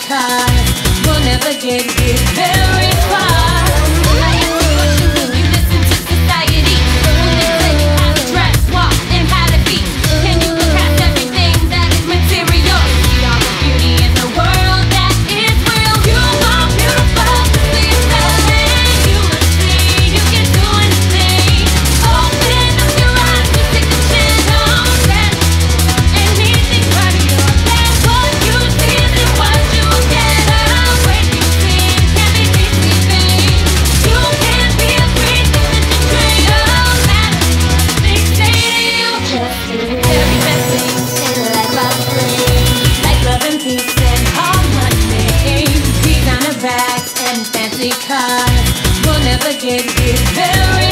because we'll never get it very far. because we'll never get it. Very